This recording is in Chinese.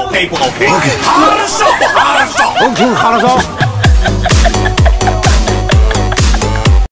ok 不 ok 哈拉少不哈拉少 ok 哈拉少